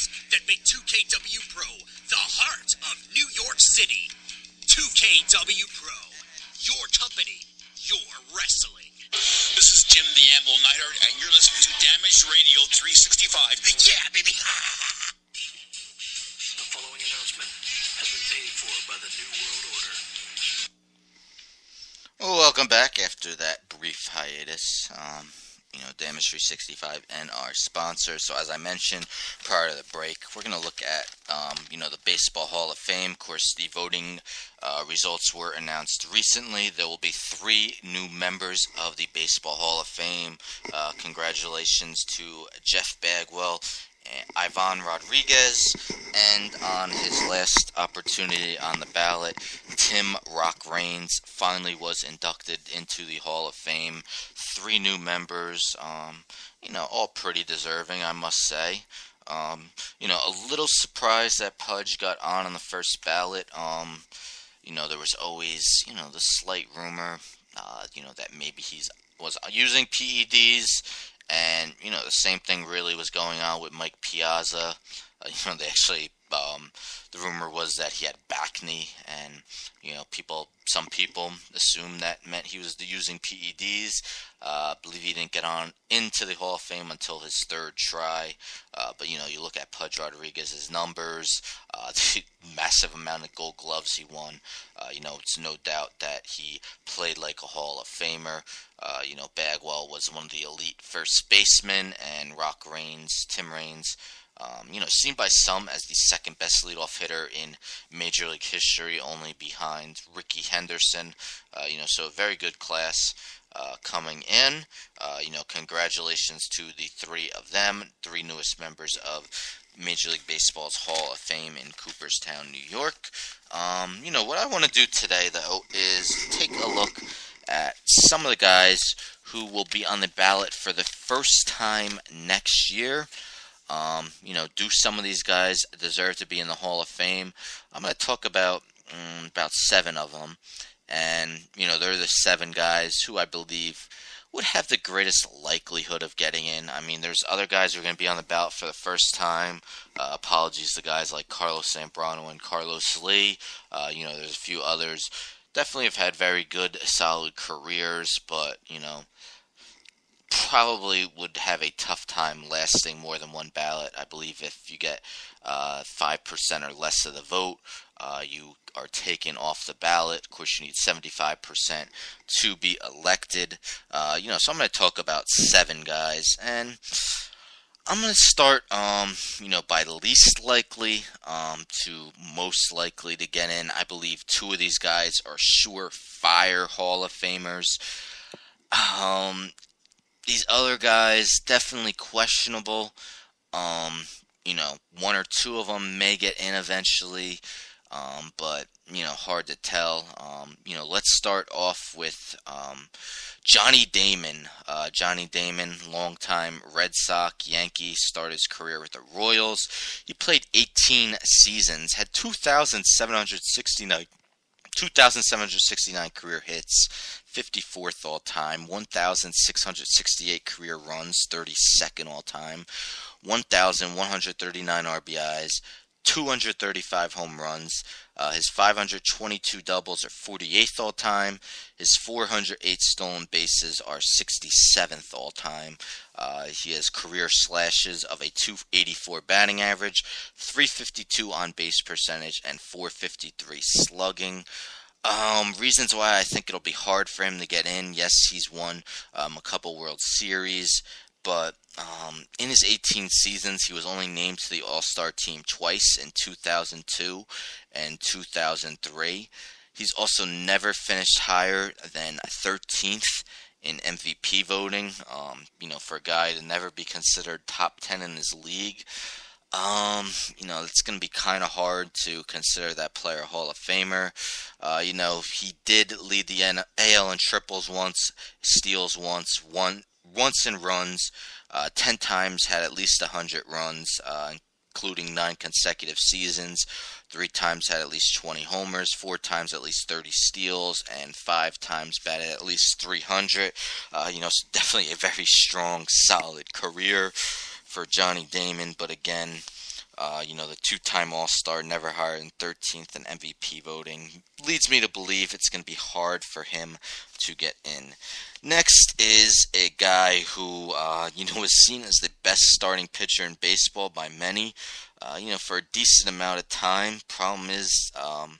things that make 2KW Pro the heart of New York City. 2KW Pro, your company, your wrestling. This is Jim the Anvil Neidhart, and you're listening to Damaged Radio 365. Yeah, baby. The following announcement has been paid for by the New World Order. Well, welcome back after that brief hiatus. Um, you know, Damage 365 and our sponsor. So, as I mentioned prior to the break, we're going to look at, um, you know, the Baseball Hall of Fame. Of course, the voting uh, results were announced recently. There will be three new members of the Baseball Hall of Fame. Uh, congratulations to Jeff Bagwell Ivan Rodriguez, and on his last opportunity on the ballot, Tim Rock Raines finally was inducted into the Hall of Fame. Three new members, um, you know, all pretty deserving, I must say. Um, you know, a little surprised that Pudge got on on the first ballot. Um, you know, there was always, you know, the slight rumor, uh, you know, that maybe he's was using PEDs and you know the same thing really was going on with Mike Piazza. Uh, you know they actually um, the rumor was that he had bacne, and you know people some people assumed that meant he was using PEDs. Uh, I believe he didn't get on into the Hall of Fame until his third try. Uh, but you know, you look at Pudge Rodriguez's numbers, uh, the massive amount of Gold Gloves he won. Uh, you know, it's no doubt that he played like a Hall of Famer. Uh, you know, Bagwell was one of the elite first basemen, and Rock Raines, Tim Raines. Um, you know, seen by some as the second best leadoff hitter in Major League history, only behind Rickey Henderson. Uh, you know, so a very good class uh, coming in. Uh, you know, congratulations to the three of them, three newest members of Major League Baseball's Hall of Fame in Cooperstown, New York. Um, you know, what I want to do today, though, is take a look at some of the guys who will be on the ballot for the first time next year. Um, you know, do some of these guys deserve to be in the Hall of Fame? I'm going to talk about mm, about seven of them, and you know, they're the seven guys who I believe would have the greatest likelihood of getting in. I mean, there's other guys who are going to be on the ballot for the first time. Uh, apologies to guys like Carlos Zambrano and Carlos Lee. Uh, you know, there's a few others. Definitely have had very good, solid careers, but you know, probably would have a tough time lasting more than one ballot. I believe if you get uh, 5% or less of the vote, uh, you are taken off the ballot. Of course, you need 75% to be elected. Uh, you know, so I'm going to talk about seven guys, and I'm going to start, um, you know, by the least likely um, to most likely to get in. I believe two of these guys are sure fire Hall of Famers. Um, these other guys definitely questionable. Um, you know, one or two of them may get in eventually, um, but you know, hard to tell. Um, you know, let's start off with um, Johnny Damon. Uh, Johnny Damon, longtime Red Sox Yankee, started his career with the Royals. He played 18 seasons, had 2,769 2,769 career hits, 54th all time, 1,668 career runs, 32nd all time, 1,139 RBIs, 235 home runs. Uh, his 522 doubles are 48th all time. His 408 stolen bases are 67th all time. Uh, he has career slashes of a 284 batting average, 352 on base percentage, and 453 slugging. Um, reasons why I think it'll be hard for him to get in. Yes, he's won um, a couple World Series, but um, in his 18 seasons, he was only named to the All Star team twice in 2002 and 2003. He's also never finished higher than 13th in MVP voting. Um, you know, for a guy to never be considered top 10 in his league, um, you know, it's going to be kind of hard to consider that player Hall of Famer. Uh, you know, he did lead the N- AL in triples once, steals once, one once in runs, uh, 10 times had at least 100 runs, uh, including nine consecutive seasons. Three times had at least 20 homers, four times at least 30 steals, and five times batted at least 300. Uh, you know, definitely a very strong, solid career for Johnny Damon. But again, uh, you know, the two-time All-Star, never higher than 13th in MVP voting, leads me to believe it's going to be hard for him to get in. Next is a guy who, uh, you know, is seen as the best starting pitcher in baseball by many, uh, you know, for a decent amount of time. Problem is, um,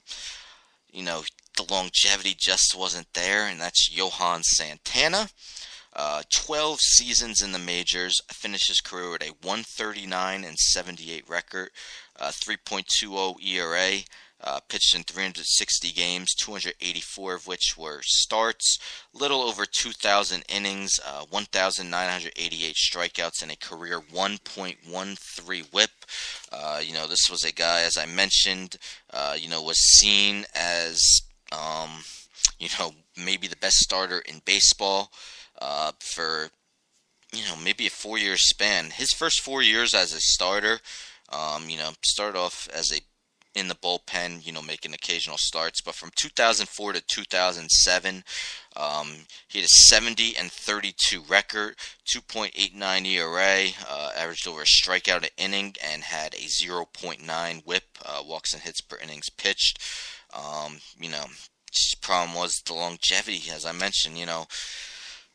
you know, the longevity just wasn't there, and that's Johan Santana. Uh, 12 seasons in the majors, finished his career with a 139 and 78 record, uh, 3.20 ERA, uh, pitched in 360 games, 284 of which were starts, little over 2,000 innings, uh, 1,988 strikeouts, and a career 1.13 WHIP. Uh, you know, this was a guy, as I mentioned, uh, you know, was seen as, um, you know, maybe the best starter in baseball uh, for you know maybe a four year span. His first four years as a starter, um, you know, started off as a in the bullpen, you know, making occasional starts. But from 2004 to 2007, um, he had a 70 and 32 record, 2.89 ERA, uh, averaged over a strikeout an inning, and had a 0.9 WHIP, uh, walks and hits per innings pitched. Um, you know, problem was the longevity, as I mentioned. You know,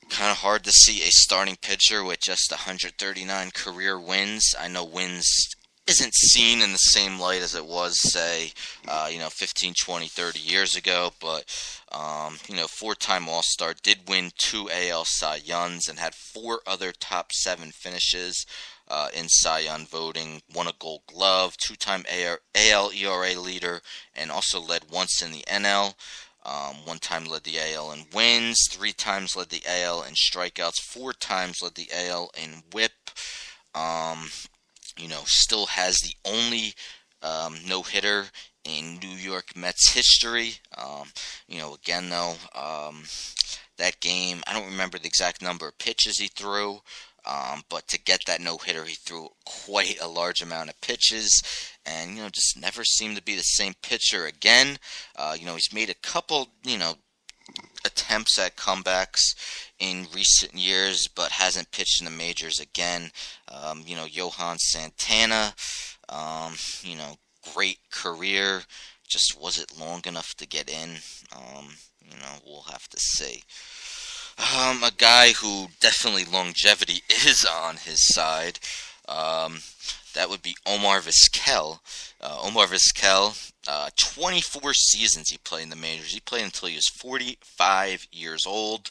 kind of hard to see a starting pitcher with just 139 career wins. I know wins isn't seen in the same light as it was, say, uh, you know, 15, 20, 30 years ago. But, um, you know, four time All Star, did win two AL Cy Youngs, and had four other top seven finishes uh, in Cy Young voting, won a gold glove, two time AL ERA leader, and also led once in the NL. Um, one time led the AL in wins, three times led the AL in strikeouts, four times led the AL in WHIP. Um, you know, still has the only um, no hitter in New York Mets history. Um, you know, again though, um, that game I don't remember the exact number of pitches he threw. Um, but to get that no hitter, he threw quite a large amount of pitches, and you know just never seemed to be the same pitcher again. Uh, you know he's made a couple you know attempts at comebacks in recent years, but hasn't pitched in the majors again. Um, you know Johan Santana, um, you know great career, just was it long enough to get in? Um, you know we'll have to see. Um, a guy who definitely longevity is on his side. Um, that would be Omar Vizquel. Uh, Omar Vizquel, uh, 24 seasons he played in the majors. He played until he was 45 years old.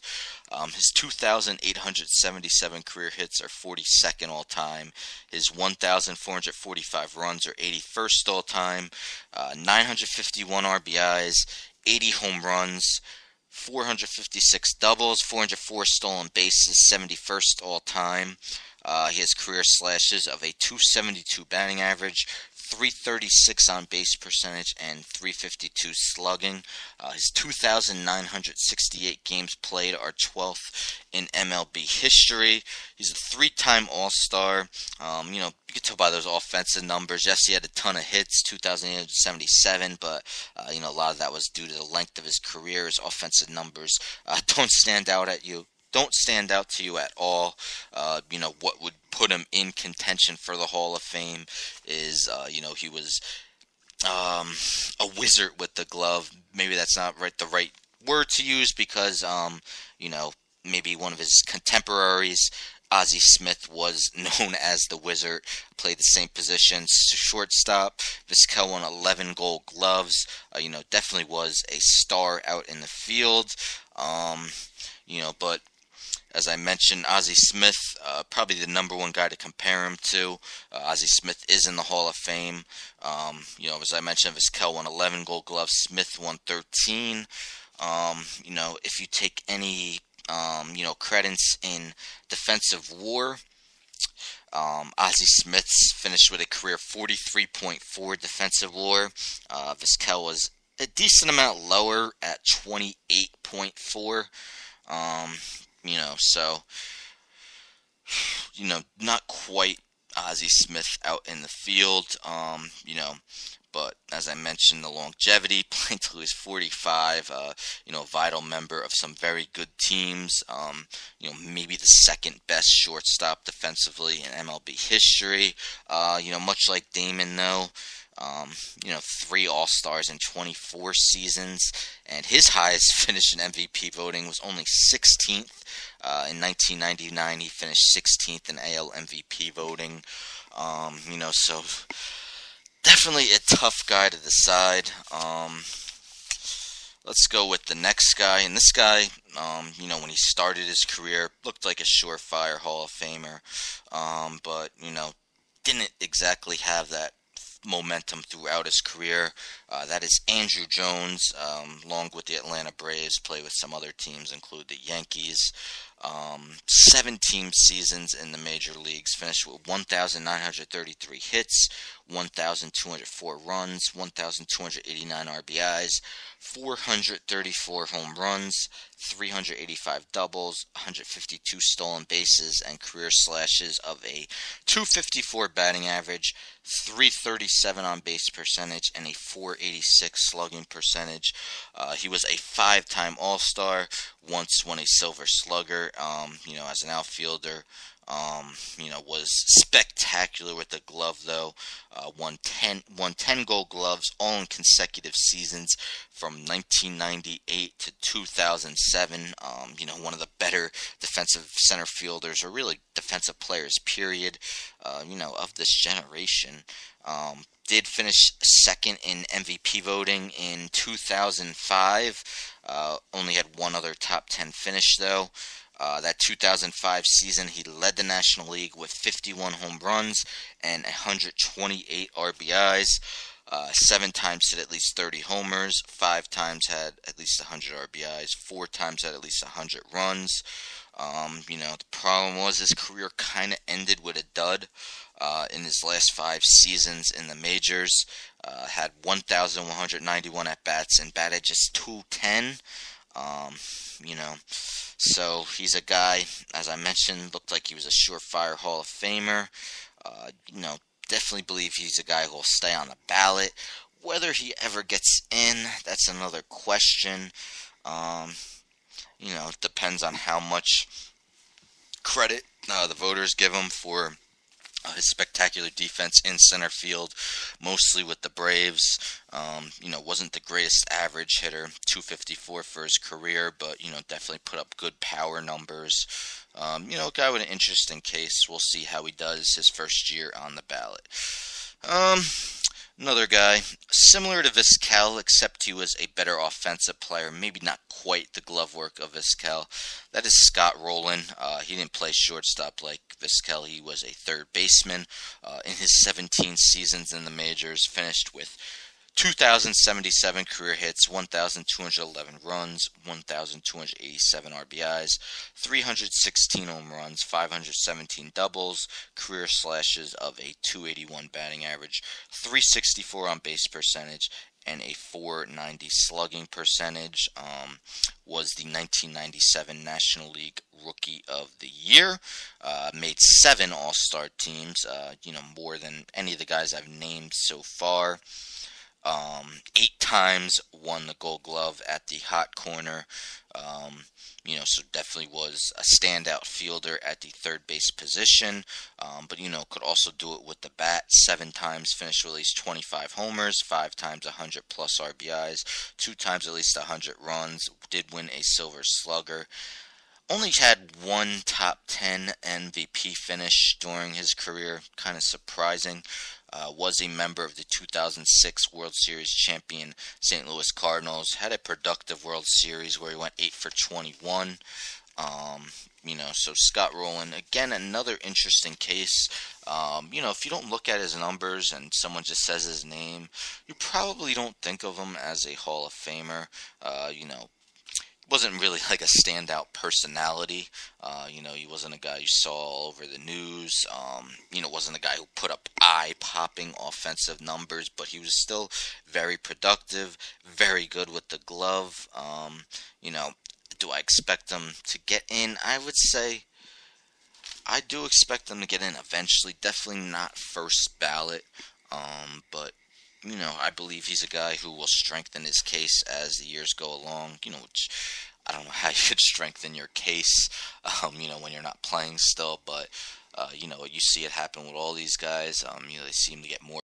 Um, his 2,877 career hits are 42nd all time. His 1,445 runs are 81st all time. Uh, 951 RBIs, 80 home runs. 456 doubles, 404 stolen bases, 71st all time. Uh, he has career slashes of a 272 batting average, 336 on base percentage and 352 slugging. Uh, his 2,968 games played are 12th in MLB history. He's a three-time All-Star. Um, you know, you can tell by those offensive numbers. Yes, he had a ton of hits, 2,877, but uh, you know a lot of that was due to the length of his career. His offensive numbers uh, don't stand out at you don't stand out to you at all. Uh, you know, what would put him in contention for the Hall of Fame is, uh, you know, he was um, a wizard with the glove. Maybe that's not right the right word to use because, um, you know, maybe one of his contemporaries. Ozzie Smith was known as the Wizard, played the same position, shortstop. Vizquel won 11 gold gloves. Uh, you know, definitely was a star out in the field. Um, you know, but as I mentioned, Ozzie Smith, uh, probably the number one guy to compare him to. Uh, Ozzie Smith is in the Hall of Fame. Um, you know, as I mentioned, Vizquel won 11 Gold Gloves. Smith won 13. Um, you know, if you take any, um, you know, credence in defensive WAR, um, Ozzie Smith's finished with a career 43.4 defensive WAR. Uh, Vizquel was a decent amount lower at 28.4. Um, you know, so you know, not quite Ozzie Smith out in the field. Um, you know, but as I mentioned, the longevity, playing till he's 45, uh, you know, vital member of some very good teams. Um, you know, maybe the second best shortstop defensively in MLB history. Uh, you know, much like Damon, though. Um, you know, three All Stars in 24 seasons, and his highest finish in MVP voting was only 16th. Uh, in 1999, he finished 16th in AL MVP voting. Um, you know, so definitely a tough guy to decide. Um, let's go with the next guy. And this guy, um, you know, when he started his career, looked like a surefire Hall of Famer, um, but you know, didn't exactly have that momentum throughout his career. Uh, that is Andruw Jones, um, along with the Atlanta Braves, play with some other teams, include the Yankees. Um, 17 seasons in the major leagues, finished with 1,933 hits, 1,204 runs, 1,289 RBIs, 434 home runs, 385 doubles, 152 stolen bases, and career slashes of a 254 batting average, 337 on base percentage, and a 486 slugging percentage. Uh, he was a five time All Star, once won a Silver Slugger, um, you know, as an outfielder. Um, you know, was spectacular with the glove though. Uh, won 10, won 10 gold gloves all in consecutive seasons from 1998 to 2007. Um, you know, one of the better defensive center fielders, or really defensive players, period, uh, you know, of this generation. Um, did finish second in MVP voting in 2005. Uh, only had one other top 10 finish, though. Uh, that 2005 season, he led the National League with 51 home runs and 128 RBIs. Uh, seven times hit at least 30 homers. Five times had at least 100 RBIs. Four times had at least 100 runs. Um, you know, the problem was his career kind of ended with a dud uh, in his last five seasons in the majors. Uh, had 1,191 at bats and batted just 210. Um, you know, so he's a guy, as I mentioned, looked like he was a surefire Hall of Famer. Uh, you know, definitely believe he's a guy who will stay on the ballot. Whether he ever gets in, that's another question. Um, you know, it depends on how much credit uh, the voters give him for his spectacular defense in center field, mostly with the Braves. Um, you know, wasn't the greatest average hitter, 254 for his career, but you know, definitely put up good power numbers. Um, you know, a guy with an interesting case. We'll see how he does his first year on the ballot. Um, Another guy, similar to Vizquel, except he was a better offensive player, maybe not quite the glove work of Vizquel. That is Scott Rolen. Uh, he didn't play shortstop like Vizquel. He was a third baseman. Uh, in his 17 seasons in the majors, finished with 2,077 career hits, 1,211 runs, 1,287 RBIs, 316 home runs, 517 doubles, career slashes of a 281 batting average, 364 on base percentage, and a 490 slugging percentage. Um, was the 1997 National League Rookie of the Year. Uh, made seven All Star teams, uh, you know, more than any of the guys I've named so far. Um, eight times won the Gold Glove at the hot corner. Um, you know, so definitely was a standout fielder at the third base position. Um, but you know, could also do it with the bat. Seven times finished with at least 25 homers, five times 100 plus RBIs, two times at least 100 runs. Did win a Silver Slugger only had one top 10 MVP finish during his career, kind of surprising uh, was a member of the 2006 World Series champion St. Louis Cardinals. Had a productive World Series where he went 8 for 21. Um, you know, so Scott Rolen, again, another interesting case. Um, you know, if you don't look at his numbers and someone just says his name, you probably don't think of him as a Hall of Famer. Uh, you know, wasn't really like a standout personality. Uh, you know, he wasn't a guy you saw all over the news. Um, you know, wasn't a guy who put up eye-popping offensive numbers, but he was still very productive, very good with the glove. Um, you know, do I expect him to get in? I would say I do expect him to get in eventually. Definitely not first ballot, um, but you know, I believe he's a guy who will strengthen his case as the years go along. You know, which I don't know how you could strengthen your case, um, you know, when you're not playing still, but uh, you know, you see it happen with all these guys. Um, you know, they seem to get more